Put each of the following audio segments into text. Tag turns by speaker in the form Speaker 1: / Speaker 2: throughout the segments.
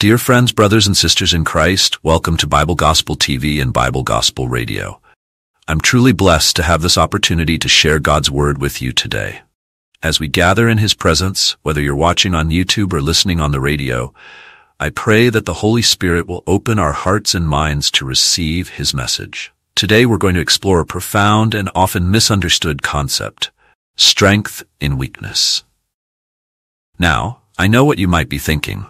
Speaker 1: Dear friends, brothers, and sisters in Christ, welcome to Bible Gospel TV and Bible Gospel Radio. I'm truly blessed to have this opportunity to share God's Word with you today. As we gather in His presence, whether you're watching on YouTube or listening on the radio, I pray that the Holy Spirit will open our hearts and minds to receive His message. Today we're going to explore a profound and often misunderstood concept, strength in weakness. Now, I know what you might be thinking.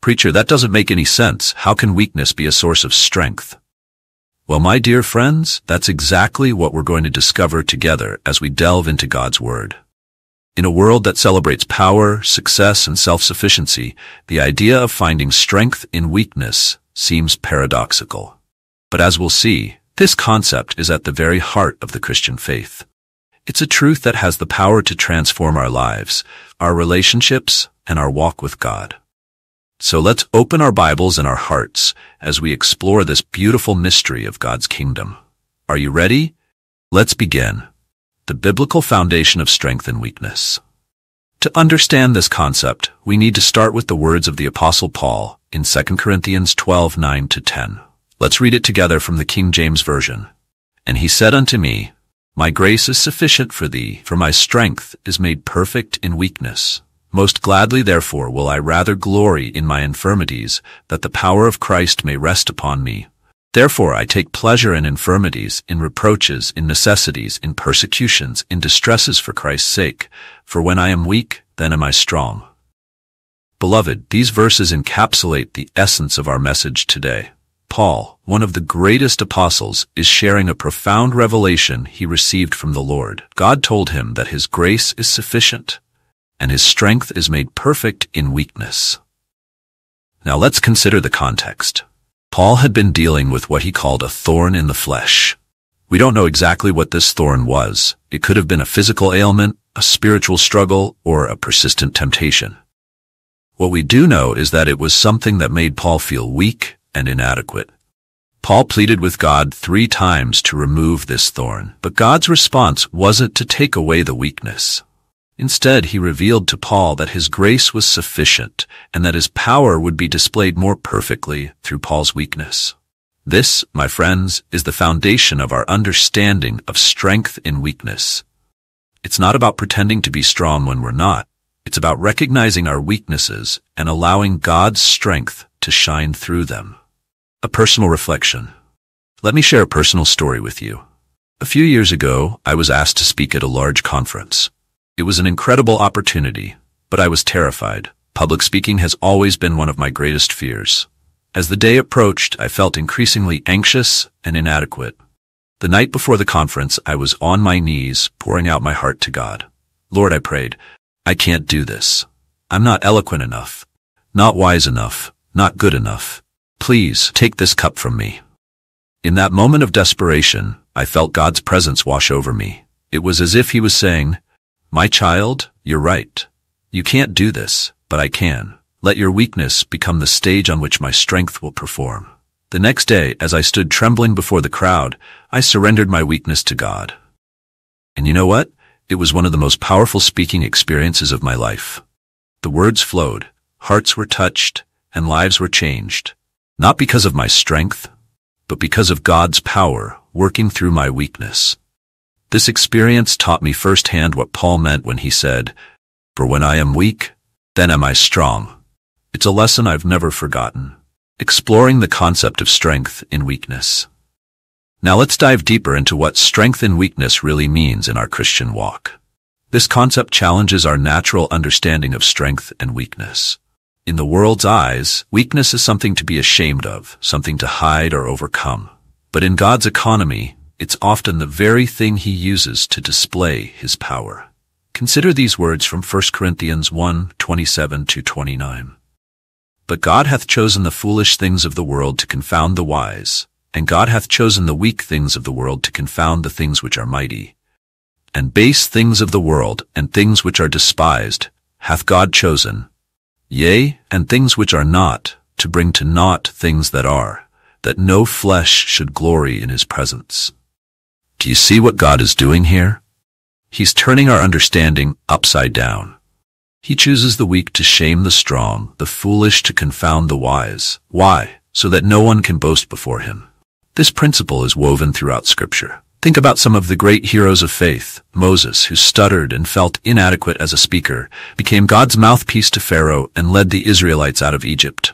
Speaker 1: Preacher, that doesn't make any sense. How can weakness be a source of strength? Well, my dear friends, that's exactly what we're going to discover together as we delve into God's Word. In a world that celebrates power, success, and self-sufficiency, the idea of finding strength in weakness seems paradoxical. But as we'll see, this concept is at the very heart of the Christian faith. It's a truth that has the power to transform our lives, our relationships, and our walk with God. So let's open our Bibles and our hearts as we explore this beautiful mystery of God's kingdom. Are you ready? Let's begin. The biblical foundation of strength and weakness. To understand this concept, we need to start with the words of the Apostle Paul in 2 Corinthians 12, 9 to 10. Let's read it together from the King James Version. And he said unto me, My grace is sufficient for thee, for my strength is made perfect in weakness. Most gladly, therefore, will I rather glory in my infirmities, that the power of Christ may rest upon me. Therefore I take pleasure in infirmities, in reproaches, in necessities, in persecutions, in distresses for Christ's sake. For when I am weak, then am I strong. Beloved, these verses encapsulate the essence of our message today. Paul, one of the greatest apostles, is sharing a profound revelation he received from the Lord. God told him that his grace is sufficient, and his strength is made perfect in weakness. Now let's consider the context. Paul had been dealing with what he called a thorn in the flesh. We don't know exactly what this thorn was. It could have been a physical ailment, a spiritual struggle, or a persistent temptation. What we do know is that it was something that made Paul feel weak and inadequate. Paul pleaded with God three times to remove this thorn, but God's response wasn't to take away the weakness. Instead, he revealed to Paul that his grace was sufficient and that his power would be displayed more perfectly through Paul's weakness. This, my friends, is the foundation of our understanding of strength in weakness. It's not about pretending to be strong when we're not. It's about recognizing our weaknesses and allowing God's strength to shine through them. A personal reflection. Let me share a personal story with you. A few years ago, I was asked to speak at a large conference. It was an incredible opportunity, but I was terrified. Public speaking has always been one of my greatest fears. As the day approached, I felt increasingly anxious and inadequate. The night before the conference, I was on my knees, pouring out my heart to God. Lord, I prayed, I can't do this. I'm not eloquent enough, not wise enough, not good enough. Please take this cup from me. In that moment of desperation, I felt God's presence wash over me. It was as if he was saying, my child, you're right. You can't do this, but I can. Let your weakness become the stage on which my strength will perform. The next day, as I stood trembling before the crowd, I surrendered my weakness to God. And you know what? It was one of the most powerful speaking experiences of my life. The words flowed, hearts were touched, and lives were changed. Not because of my strength, but because of God's power working through my weakness. This experience taught me firsthand what Paul meant when he said, For when I am weak, then am I strong. It's a lesson I've never forgotten, exploring the concept of strength in weakness. Now let's dive deeper into what strength in weakness really means in our Christian walk. This concept challenges our natural understanding of strength and weakness. In the world's eyes, weakness is something to be ashamed of, something to hide or overcome. But in God's economy, it's often the very thing he uses to display his power. Consider these words from 1 Corinthians 1, 27 to 29. But God hath chosen the foolish things of the world to confound the wise, and God hath chosen the weak things of the world to confound the things which are mighty. And base things of the world, and things which are despised, hath God chosen, yea, and things which are not, to bring to naught things that are, that no flesh should glory in his presence. Do you see what God is doing here? He's turning our understanding upside down. He chooses the weak to shame the strong, the foolish to confound the wise. Why? So that no one can boast before him. This principle is woven throughout Scripture. Think about some of the great heroes of faith. Moses, who stuttered and felt inadequate as a speaker, became God's mouthpiece to Pharaoh and led the Israelites out of Egypt.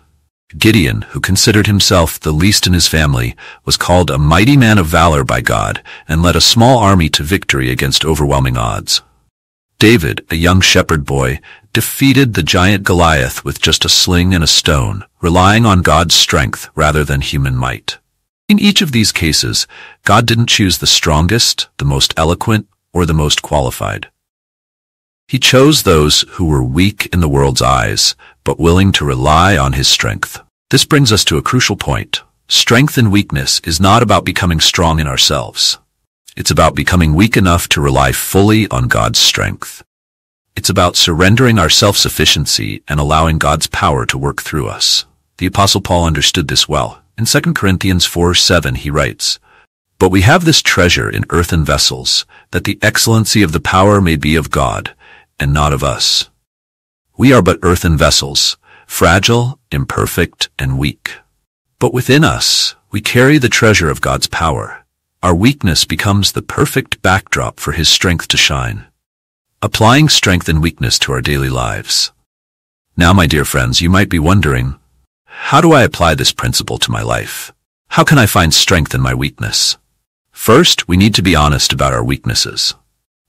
Speaker 1: Gideon, who considered himself the least in his family, was called a mighty man of valor by God and led a small army to victory against overwhelming odds. David, a young shepherd boy, defeated the giant Goliath with just a sling and a stone, relying on God's strength rather than human might. In each of these cases, God didn't choose the strongest, the most eloquent, or the most qualified. He chose those who were weak in the world's eyes, but willing to rely on his strength. This brings us to a crucial point. Strength and weakness is not about becoming strong in ourselves. It's about becoming weak enough to rely fully on God's strength. It's about surrendering our self-sufficiency and allowing God's power to work through us. The Apostle Paul understood this well. In 2 Corinthians 4, 7, he writes, But we have this treasure in earthen vessels, that the excellency of the power may be of God, and not of us. We are but earthen vessels, fragile, imperfect, and weak. But within us, we carry the treasure of God's power. Our weakness becomes the perfect backdrop for His strength to shine. Applying strength and weakness to our daily lives. Now, my dear friends, you might be wondering, how do I apply this principle to my life? How can I find strength in my weakness? First, we need to be honest about our weaknesses.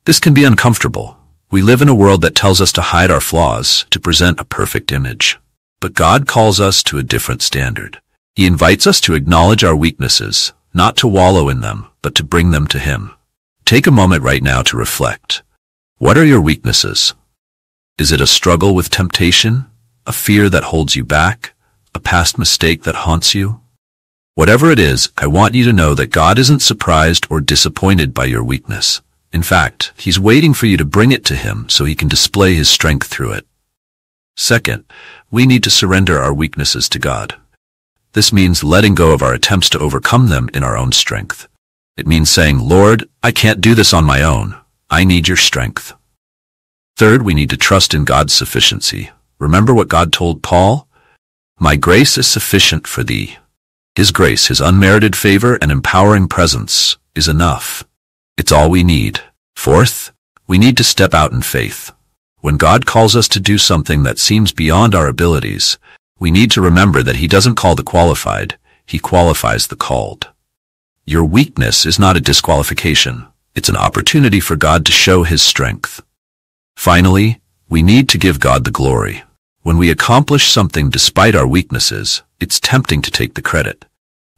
Speaker 1: This can be uncomfortable. We live in a world that tells us to hide our flaws, to present a perfect image. But God calls us to a different standard. He invites us to acknowledge our weaknesses, not to wallow in them, but to bring them to Him. Take a moment right now to reflect. What are your weaknesses? Is it a struggle with temptation? A fear that holds you back? a past mistake that haunts you? Whatever it is, I want you to know that God isn't surprised or disappointed by your weakness. In fact, He's waiting for you to bring it to Him so He can display His strength through it. Second, we need to surrender our weaknesses to God. This means letting go of our attempts to overcome them in our own strength. It means saying, Lord, I can't do this on my own. I need your strength. Third, we need to trust in God's sufficiency. Remember what God told Paul? My grace is sufficient for thee. His grace, His unmerited favor and empowering presence is enough. It's all we need. Fourth, we need to step out in faith. When God calls us to do something that seems beyond our abilities, we need to remember that He doesn't call the qualified, He qualifies the called. Your weakness is not a disqualification. It's an opportunity for God to show His strength. Finally, we need to give God the glory. When we accomplish something despite our weaknesses, it's tempting to take the credit.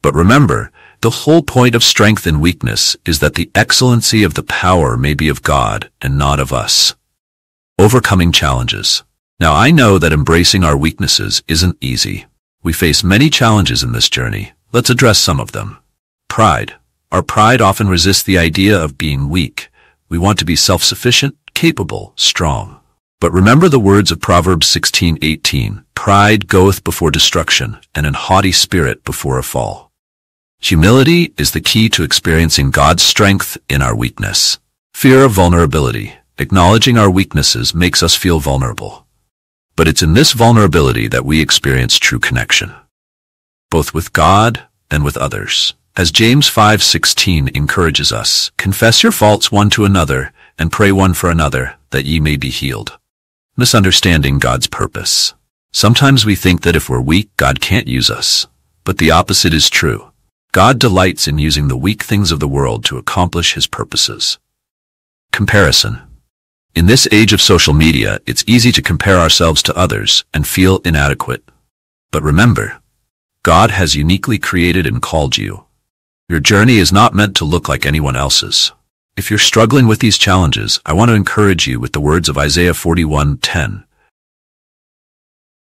Speaker 1: But remember, the whole point of strength and weakness is that the excellency of the power may be of God and not of us. Overcoming challenges. Now I know that embracing our weaknesses isn't easy. We face many challenges in this journey. Let's address some of them. Pride. Our pride often resists the idea of being weak. We want to be self-sufficient, capable, strong. But remember the words of Proverbs 16:18, Pride goeth before destruction, and an haughty spirit before a fall. Humility is the key to experiencing God's strength in our weakness. Fear of vulnerability. Acknowledging our weaknesses makes us feel vulnerable. But it's in this vulnerability that we experience true connection, both with God and with others. As James 5:16 encourages us, confess your faults one to another and pray one for another that ye may be healed misunderstanding God's purpose. Sometimes we think that if we're weak, God can't use us. But the opposite is true. God delights in using the weak things of the world to accomplish his purposes. Comparison. In this age of social media, it's easy to compare ourselves to others and feel inadequate. But remember, God has uniquely created and called you. Your journey is not meant to look like anyone else's. If you're struggling with these challenges, I want to encourage you with the words of Isaiah 41:10.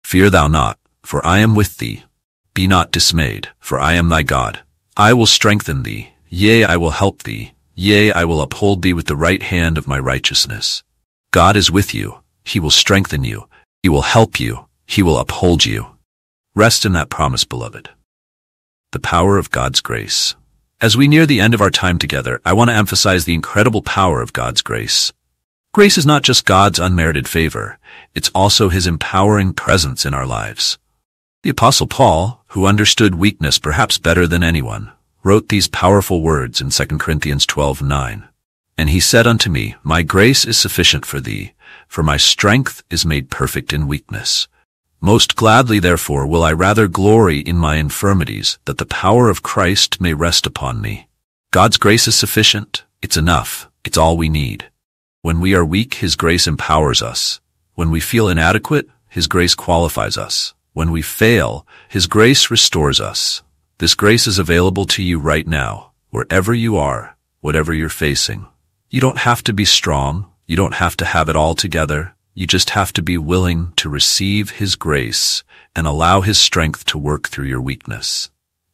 Speaker 1: Fear thou not, for I am with thee. Be not dismayed, for I am thy God. I will strengthen thee, yea, I will help thee, yea, I will uphold thee with the right hand of my righteousness. God is with you, he will strengthen you, he will help you, he will uphold you. Rest in that promise, beloved. The power of God's grace. As we near the end of our time together, I want to emphasize the incredible power of God's grace. Grace is not just God's unmerited favor, it's also his empowering presence in our lives. The Apostle Paul, who understood weakness perhaps better than anyone, wrote these powerful words in 2 Corinthians 12:9. And he said unto me, My grace is sufficient for thee, for my strength is made perfect in weakness. Most gladly, therefore, will I rather glory in my infirmities, that the power of Christ may rest upon me. God's grace is sufficient. It's enough. It's all we need. When we are weak, His grace empowers us. When we feel inadequate, His grace qualifies us. When we fail, His grace restores us. This grace is available to you right now, wherever you are, whatever you're facing. You don't have to be strong. You don't have to have it all together. You just have to be willing to receive His grace and allow His strength to work through your weakness.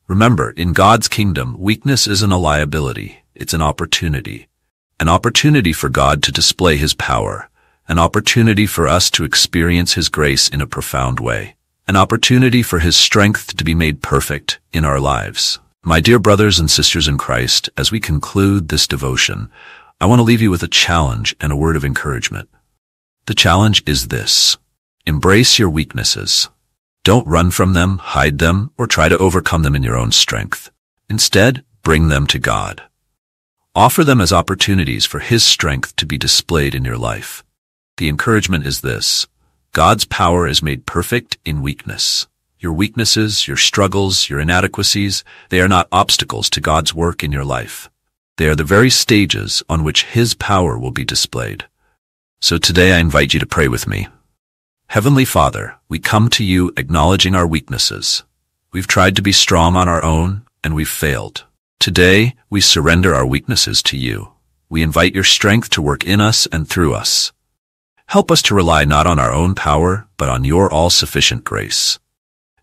Speaker 1: Remember, in God's kingdom, weakness isn't a liability. It's an opportunity. An opportunity for God to display His power. An opportunity for us to experience His grace in a profound way. An opportunity for His strength to be made perfect in our lives. My dear brothers and sisters in Christ, as we conclude this devotion, I want to leave you with a challenge and a word of encouragement. The challenge is this. Embrace your weaknesses. Don't run from them, hide them, or try to overcome them in your own strength. Instead, bring them to God. Offer them as opportunities for His strength to be displayed in your life. The encouragement is this. God's power is made perfect in weakness. Your weaknesses, your struggles, your inadequacies, they are not obstacles to God's work in your life. They are the very stages on which His power will be displayed. So today I invite you to pray with me. Heavenly Father, we come to you acknowledging our weaknesses. We've tried to be strong on our own, and we've failed. Today, we surrender our weaknesses to you. We invite your strength to work in us and through us. Help us to rely not on our own power, but on your all-sufficient grace.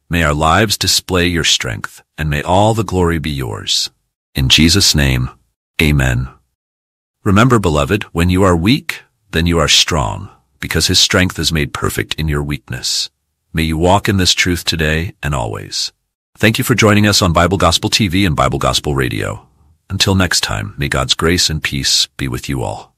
Speaker 1: May our lives display your strength, and may all the glory be yours. In Jesus' name, amen. Remember, beloved, when you are weak, then you are strong, because his strength is made perfect in your weakness. May you walk in this truth today and always. Thank you for joining us on Bible Gospel TV and Bible Gospel Radio. Until next time, may God's grace and peace be with you all.